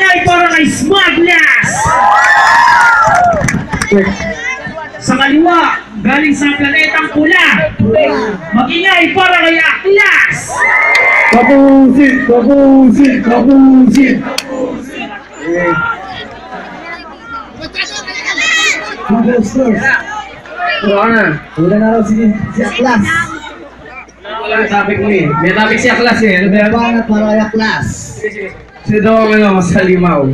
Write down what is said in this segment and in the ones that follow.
Magingay para kay Smuggles! Sa kaliwa, galing sa planetang pula. Magingay para kay Atlas! Kapusin! Kapusin! Kapusin! Mga stores. Wala na. Wala ang topic mo eh. May topic siya class eh. Ano ba yan? Para kay Aklas. Sino daw ang ano, sa limaw?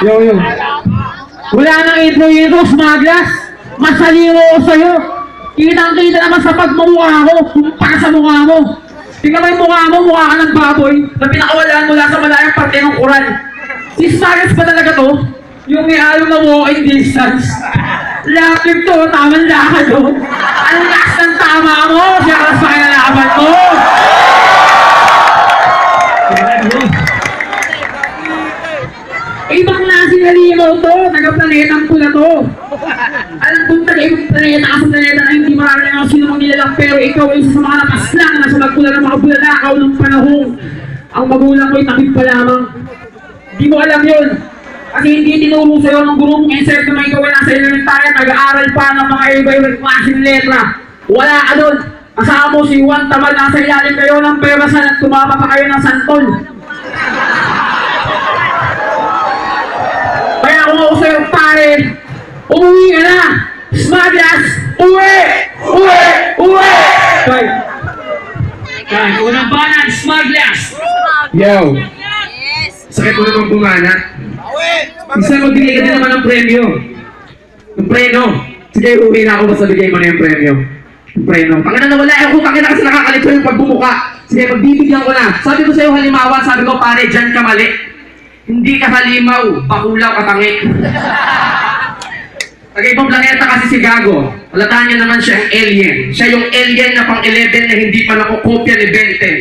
Yo, yo. Wala nang intro-intro, Smaglas. Masaliw ako sa'yo. Kitang-kita naman sa pagmumukha ko, kumpara sa mukha mo. Tingnan mo yung mukha mo, mukha ka ng baboy na pinakawalaan mula sa malayang parte ng Quran. Si Smaglas ba talaga to? Yung may along na walking distance. Lapit to, tamang lakad to. Ang lakas ng tama mo, siya ka sa kinalaban mo. Ibang klase na limaw to. Taga-planetang pula to. Alam kong taga-ibang planeta ka sa planeta na hindi mararating ang sino mong nilalang pero ikaw ay isa sa mga nakaslang na sa magpula ng mga bulalakaw ng panahon. Ang magulang mo'y takip pa lamang. Di mo alam yun. Kasi hindi tinuro sa'yo ng guru mong insert na may ikaw ay nasa elementarya, nag-aaral pa ng mga iba-ibang klaseng letra. Wala ka doon. Kasama mo si Juan Tamal, nasa ilalim kayo ng perasan at tumama pa kayo ng santol. Kaya kung ako sa'yo, pare, umuwi ka na! Smaglas! Uwi! Uwi! Uwi! Kay, Yan, unang banat, Smuggles! Yo! Sakit mo naman bumanat. Isa magbigay ka din naman ng premyo. Ng preno. Sige, uwi na ako basta bigay mo na yung premyo. Yung preno. Pag na nawala ako, pakita kasi nakakalito yung pagbumuka. Sige, magbibigyan ko na. Sabi ko sa'yo halimawan, sabi ko pare, dyan ka mali. Hindi ka halimaw, bakulaw ka tangi. Taga-ibang planeta kasi si Gago. Alataan niya naman siya ang alien. Siya yung alien na pang 11 na hindi pa nakukopya ni Benten.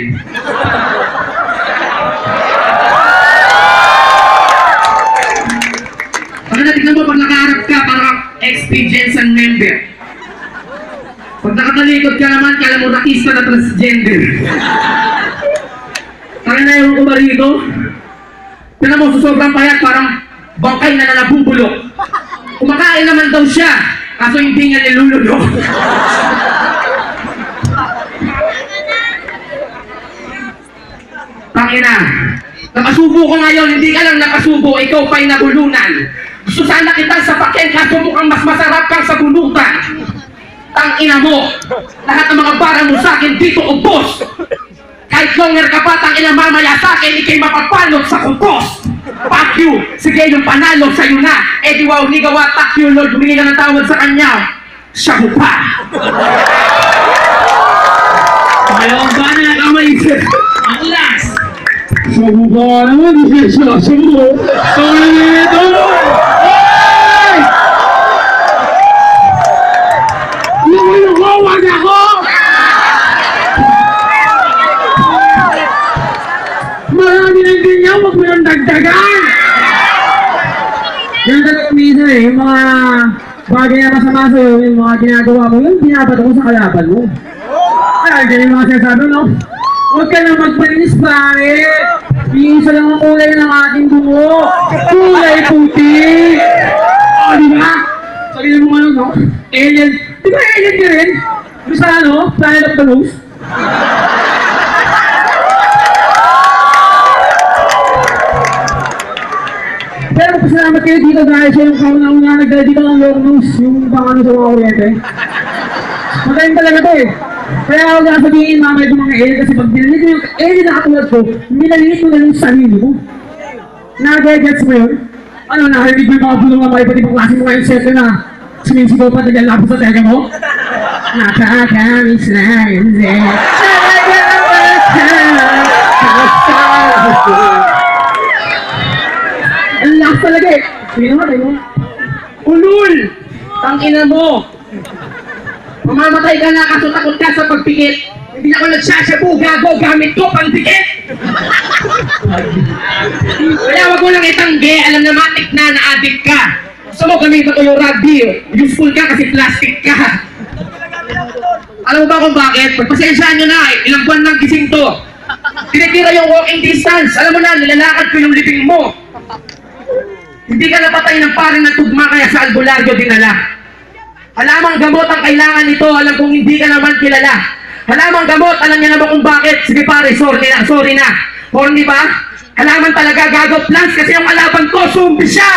Member. Pag nakatalikod ka naman, kala mo rakista na transgender. Kaya na yung umarito. Tignan mo, sobrang payat, parang bangkay na na nabubulok. Kumakain naman daw siya, kaso hindi niya nilulunok. Tangina. Nakasubo ko ngayon, hindi ka lang nakasubo, ikaw pa'y nabulunan. Gusto sana kita sa paken, kaso mukhang mas masarap kang sa bulutan. Tangina mo, lahat ng mga bara mo sa akin dito ubos. Kahit longer ka pa, tangina mamaya sa akin, ikay mapapalot sa kumpos. Fuck you! Sige, yung panalo sa'yo na. Eh di wow, nigawa, fuck you, Lord, humingi ka ng tawad sa kanya. Siya ko pa. Pangalawang banat, Ang maisip. Atlas! Sa mukha naman, hindi siya sa mo. Tangin ito! Ay! Lumulukawan ako! Marami ng ganyan, huwag mo nang dagdagan! yan talaga minsan eh, yung mga bagay na masama sa'yo, yung mga ginagawa mo, yung binabato mo sa kalaban mo. Ay, ganyan yung mga no? Huwag ka na magpalinis, pare! Iisa lang ang kulay ng ating bungo! Kulay puti! O, di ba? Sabihin mo ano, no? Alien! Di ba alien ka rin? Yung sa ano? Planet of the Moose? Pero pasalamat kayo dito dahil siya yung kauna-una nagdala dito ng long news, yung pang sa mga kuryente. Magaling talaga to eh. Kaya ako na sabihin mamaya yung mga alien kasi pag dinalit mo yung alien na katulad ko, nilaliit mo na yung sarili mo. Nagagets mo yun? Ano, narinig mo yung mga bulong ng mga iba't ibang klase mga insekto na sumisigaw pa dahil labos sa tega mo? Nakakamiss na insect. Ang lakas talaga eh. Sige naman, tayo mo. Ulul! Tangina mo! Mamamatay ka na kaso takot ka sa pagpikit. Hindi ako nagsasabu, gago, gamit ko pang pikit! Kaya wag mo lang itanggi, alam na matik na na-addict ka. Gusto mo gamitin ko yung rugby, useful ka kasi plastic ka. Alam mo ba kung bakit? Pagpasensyahan nyo na, ilang buwan lang gising to. Tinitira yung walking distance. Alam mo na, nilalakad ko yung libing mo. Hindi ka napatay ng pare ng tugma kaya sa albularyo dinala. Halamang gamot ang kailangan nito, alam kong hindi ka naman kilala. Halamang gamot, alam niya naman kung bakit. Sige pare, sorry na, sorry na. Horny ba? Halaman talaga gago plants kasi yung alaban ko, zombie siya!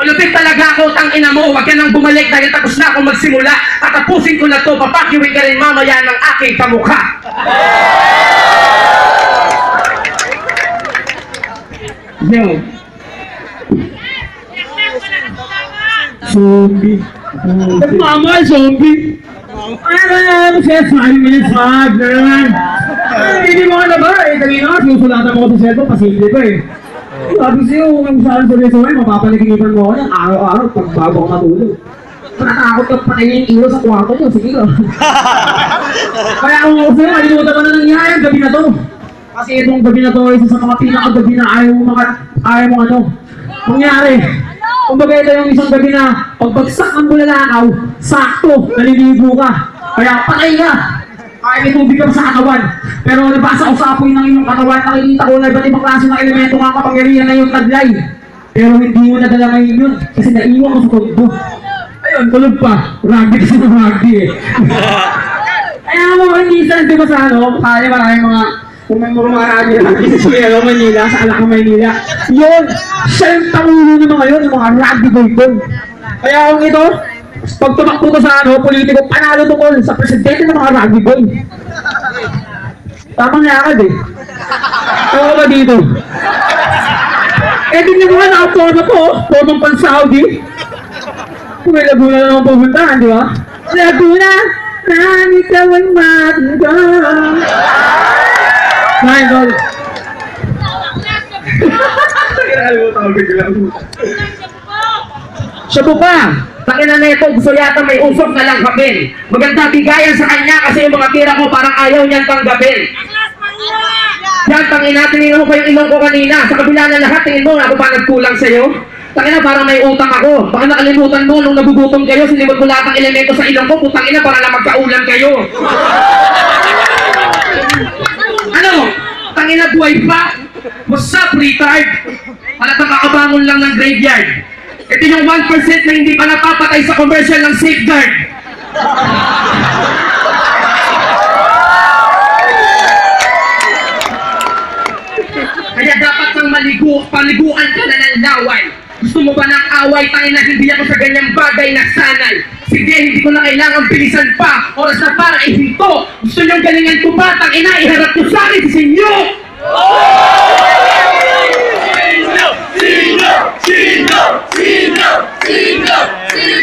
Malupit talaga ako, tang ina mo. Huwag ka nang bumalik dahil tapos na akong magsimula. At tapusin ko na to, papakiwin ka rin mamaya ng aking kamukha. Yo. Zombie. Nagmamahal, zombie. Siya, five minutes, five, ganun. Ah, Hindi mo na ba? Eh, kanina nga, sinusulatan mo ko sa cellphone, pasimple pa eh. Sabi sa'yo, kung saan sa resume, mapapalaginipan mo ako yan, araw-araw, pag bago ka matulog. Natatakot ka patayin yung ilo sa kwarto nyo, sige ka. Kaya kung ako sa'yo, kalimutan mo na nangyari ang gabi na to. Kasi itong gabi na to, isa sa mga pinakagabi na ayaw mo maka, ayaw mo ano, mangyari. Kumbaga ito yung isang gabi na pagbagsak ng bulalakaw, sakto, naliligo ka. Kaya patay ka. Kaya may tubig ka sa katawan. Pero nabasa ko sa apoy ng iyong katawan, nakikita ko na iba't ibang klase ng elemento nga kapangyarihan na yung taglay. Pero hindi mo nadala ngayon yun, kasi naiwan ko sa tubo. Ayun, tulog pa. Rugby kasi ng rugby eh. Kaya mo, hindi sa, di ba sa ano, kaya maraming mga kung may marami na Suero, Manila, sa Alak ng Manila. Yun, siya yung pangulo ng mga yun, yung mga rugby doon. Kaya kung ito, pag tumakbo ko sa ano, politiko, panalo tungkol sa presidente ng mga rugby boy. Tamang lakad eh. Ko ba dito? Eh, tingnan mo nga nakaporma ko, oh. formang pan Saudi. Kung may Laguna na naman pupuntahan, di ba? Laguna, nang ikaw ko bigla. Siya po pa, takina na ito, gusto yata may usok na lang kapin. Maganda bigayan sa kanya kasi yung mga tira ko parang ayaw niyang tanggapin. Yan, tangina, tingin mo pa yung ilong ko kanina. Sa kabila na lahat, tingin mo, ako pa nagkulang sa'yo? Tangina, parang may utang ako. Baka nakalimutan mo nung nagugutom kayo, sinimot mo lahat ng elemento sa ilong ko, putang ina, para lang magkaulam kayo. Tangina, buhay pa? What's up, retard? Halatang kakabangon lang ng graveyard. Ito yung 1% na hindi pa napapatay sa commercial ng safeguard. Kaya dapat kang maligo, paliguan ka na ng laway. Gusto mo ba ng away? Tayo na hindi ako sa ganyang bagay na sanay. Sige, hindi ko na kailangan bilisan pa. Oras na para ihinto. Gusto niyong galingan ko ba? Tang ina, iharap ko sa akin si inyo. Sim, não! Sim, não! Sim, não! Sim, não! Sim, não!